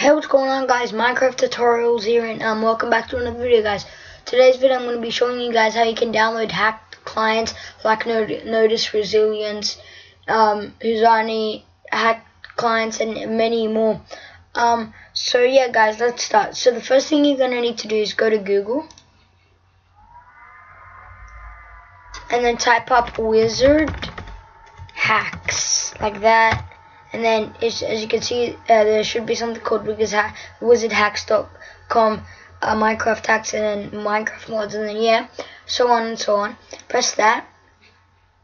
Hey what's going on guys, Minecraft tutorials here and um, welcome back to another video guys. Today's video I'm going to be showing you guys how you can download hacked clients like Nodus Resilience, um, Huzuni, hacked clients and many more. Um, so yeah guys, let's start. So the first thing you're going to need to do is go to Google. And then type up wizard hacks like that and then as you can see uh, there should be something called wizardhax.com uh, minecraft hacks and then minecraft mods and then yeah so on and so on press that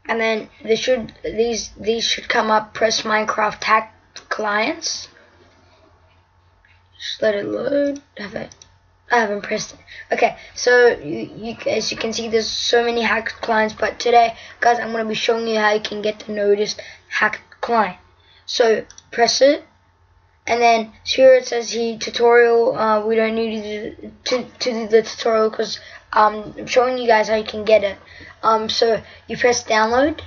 and then they should these these should come up press minecraft hack clients just let it load have it I haven't pressed it. Okay, so you, you, as you can see, there's so many hacked clients. But today, guys, I'm gonna be showing you how you can get the Nodus hacked client. So press it, and then here it says he tutorial. Uh, we don't need to, to do the tutorial because um, I'm showing you guys how you can get it. Um, so you press download.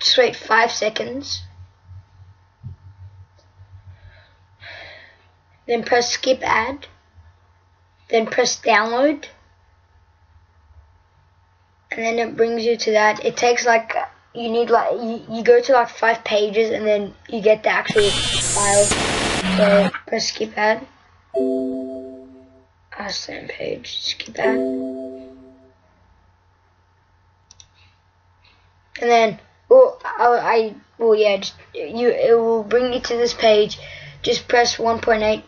Just wait five seconds. Then press skip ad. Then press download and then it brings you to that. It takes like you need like you, you go to like five pages and then you get the actual file. So press skip ad. Ah, same page. Skip ad. And then, well, I, I well, yeah, just, you it will bring you to this page. Just press 1.8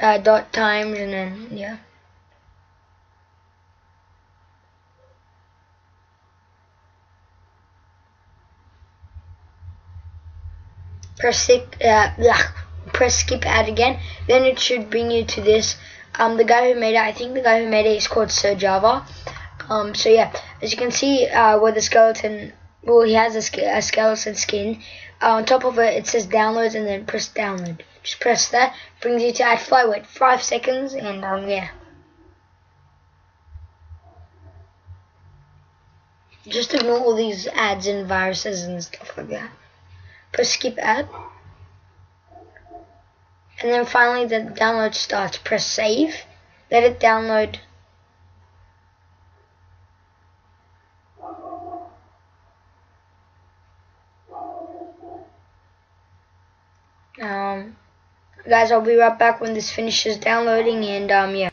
uh, dot times and then yeah. Press skip, uh, press skip ad again then it should bring you to this. Um the guy who made it I think the guy who made it is called Sir Java. Um so yeah as you can see uh, where the skeleton well he has a, a skeleton skin. Uh, on top of it it says downloads and then press download. Just press that brings you to adf.ly wait five seconds and um yeah. Just ignore all these ads and viruses and stuff like that press skip ad and then finally the download starts. Press save. Let it download. Um guys I'll be right back when this finishes downloading and um yeah.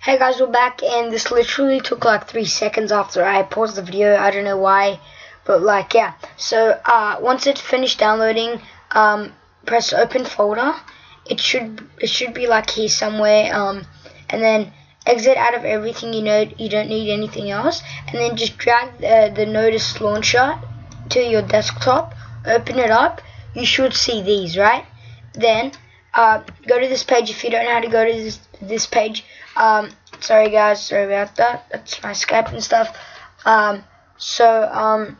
Hey guys we're back and this literally took like three seconds after I paused the video. I don't know why but like yeah. So uh, once it's finished downloading um, press open folder. It should it should be like here somewhere um, and then exit out of everything you know you don't need anything else. And then just drag the, the Nodus launcher to your desktop. Open it up. You should see these right? Then uh, go to this page. If you don't know how to go to this, this page um, sorry guys. Sorry about that. That's my Skype and stuff. Um, so um,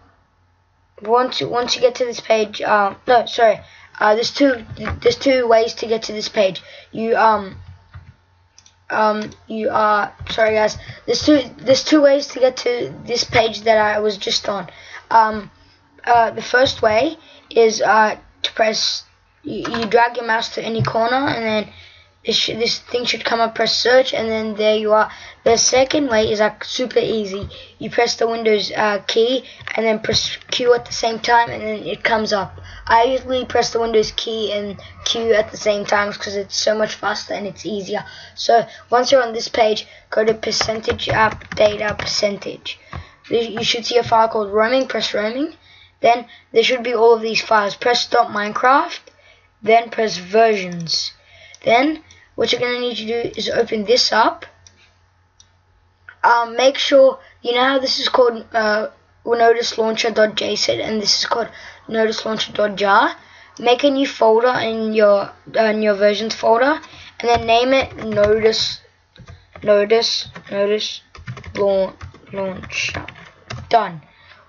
once once you get to this page, um, no, sorry, uh, there's two there's two ways to get to this page. You um um you are sorry guys. There's two there's two ways to get to this page that I was just on. Um, uh, the first way is uh to press you, you drag your mouse to any corner and then this, this thing should come up, press search, and then there you are. The second way is like super easy. You press the Windows uh, key and then press Q at the same time, and then it comes up. I usually press the Windows key and Q at the same time because it's so much faster and it's easier. So once you're on this page, go to percentage app data percentage. You should see a file called roaming. Press roaming. Then there should be all of these files. Press stop Minecraft. Then press versions. Then what you're going to need to do is open this up. Um, make sure, you know how this is called uh, noduslauncher.json and this is called noduslauncher.jar. Make a new folder in your uh, in your versions folder and then name it Nodus Nodus Nodus launcher. Done.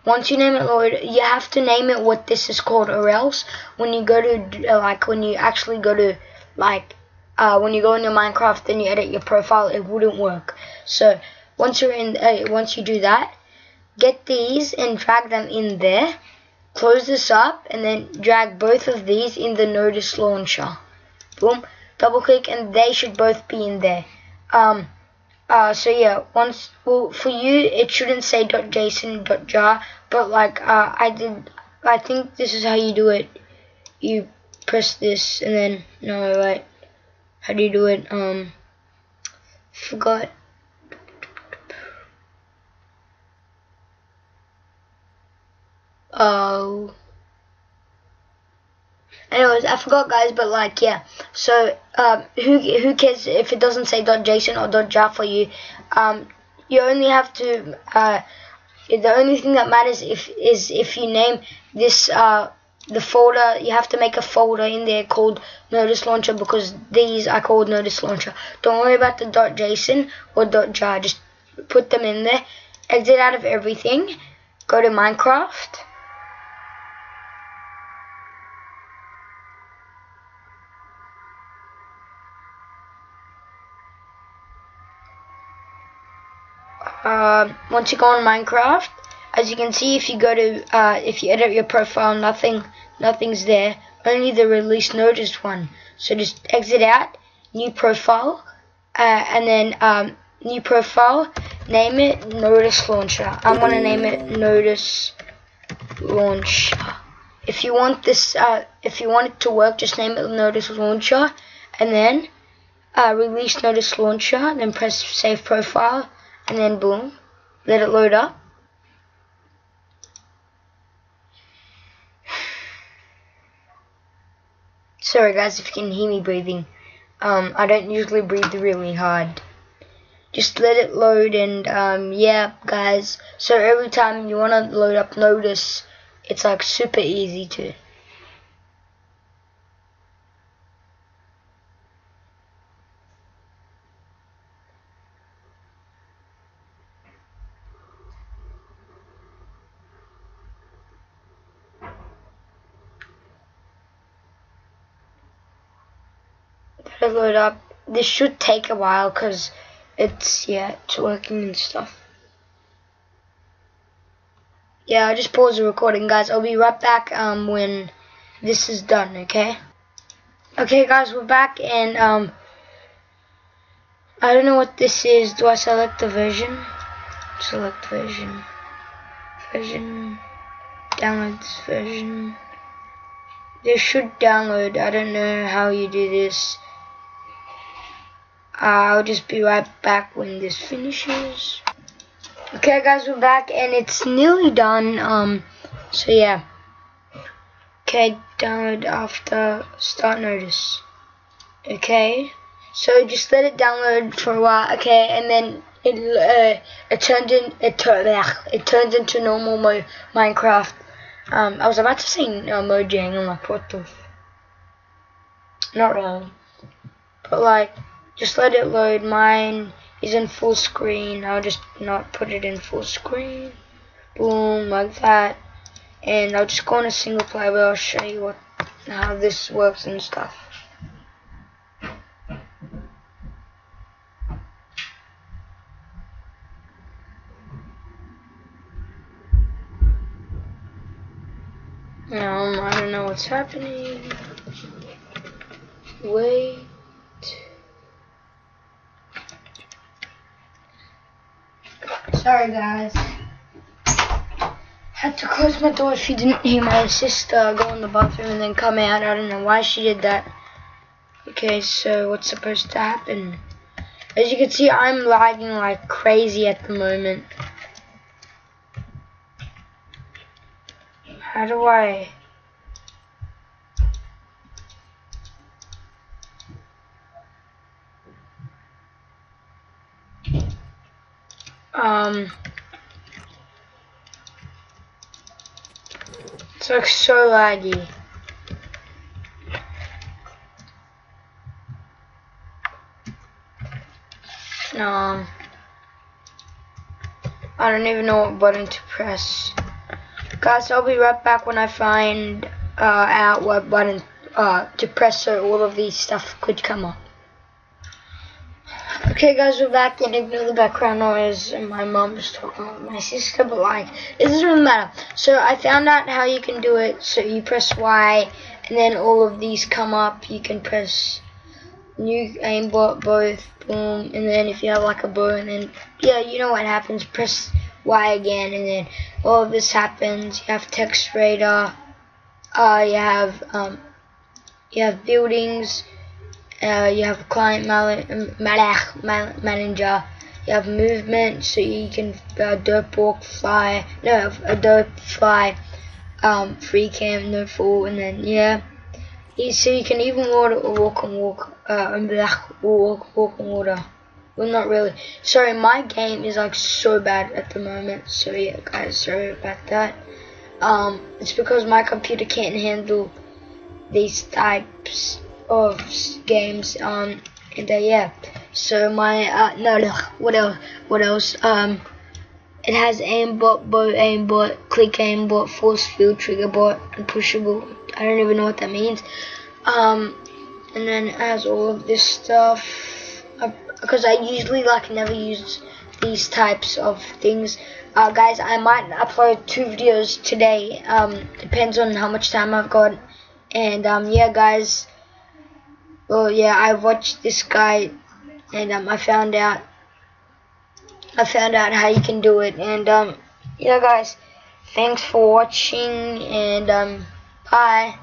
Once you name it Lord, you have to name it what this is called, or else when you go to like when you actually go to like uh, when you go into Minecraft and you edit your profile, it wouldn't work. So once you're in, uh, once you do that, get these and drag them in there. close this up and then drag both of these in the Nodus launcher. Boom. Double click and they should both be in there. Um, uh, so yeah, once well for you it shouldn't say .json .jar, but like uh, I did, I think this is how you do it. You press this and then no wait, how do you do it? Um, forgot. Oh. Anyways, I forgot, guys, but like, yeah. So, um, who who cares if it doesn't say .json or .jar for you? Um, you only have to. Uh, the only thing that matters if is if you name this uh the folder. You have to make a folder in there called Nodus Launcher because these are called Nodus Launcher. Don't worry about the .json or .jar. Just put them in there. Exit out of everything. Go to Minecraft uh, once you go on Minecraft, as you can see, if you go to uh, if you edit your profile, nothing nothing's there. Only the release Nodus one. So just exit out, new profile, uh, and then um, new profile. Name it Nodus Launcher. I'm gonna name it Nodus Launcher. If you want this, uh, if you want it to work, just name it Nodus Launcher, and then uh, release Nodus Launcher. Then press Save Profile and then boom, let it load up. Sorry guys if you can hear me breathing. Um, I don't usually breathe really hard. Just let it load and um, yeah guys. So every time you want to load up Nodus, it's like super easy to. To load up. This should take a while because it's, yeah, it's working and stuff. Yeah, I'll just pause the recording, guys. I'll be right back um, when this is done, okay? Okay, guys, we're back, and um, I don't know what this is. Do I select the version? Select version. Version. Downloads version. This should download. I don't know how you do this. I'll just be right back when this finishes. Okay guys, we're back and it's nearly done. Um, so yeah. Okay, download after start Nodus. Okay, so just let it download for a while. Okay, and then it uh, it turns in it turns it turns into normal mode Minecraft. Um, I was about to say uh, Mojang. I'm like, what the? Not really, but like. Just let it load. Mine is in full screen. I'll just not put it in full screen. Boom, like that. And I'll just go on a single player where I'll show you what how this works and stuff. Um, I don't know what's happening. Wait. Sorry, guys. Had to close my door you didn't hear my sister go in the bathroom and then come out. I don't know why she did that. Okay, so what's supposed to happen? As you can see, I'm lagging like crazy at the moment. How do I... Um, it's like so laggy. Um, I don't even know what button to press. Guys, I'll be right back when I find uh, out what button uh, to press so all of these stuff could come up. Okay guys, we're back and ignore the background noise and my mom is talking with my sister, but like, it doesn't really matter. So I found out how you can do it. So you press Y and then all of these come up. You can press new aimbot both, boom, and then if you have like a bow and then, yeah, you know what happens. Press Y again and then all of this happens. You have text radar, uh, you have, um, you have buildings, uh, you have client manager. You have movement, so you can uh, dirt walk, fly. No, a dirt fly, um, free cam, no fall, and then yeah. So you can even water walk and walk, uh, and walk, walk and water. Well, not really. Sorry, my game is like so bad at the moment. So yeah, guys, sorry about that. Um, it's because my computer can't handle these types of games. Um, and uh, yeah. So my uh, no, no, what else? What else? Um, it has aimbot, bow aimbot, click aimbot, force field, trigger bot, and pushable. I don't even know what that means. Um, and then it has all of this stuff. Because I, I usually like never use these types of things. Uh, guys, I might upload two videos today. Um, depends on how much time I've got. And um, yeah, guys. Well, yeah, I watched this guy, and um, I found out, I found out how you can do it, and um, yeah, guys, thanks for watching, and um, bye.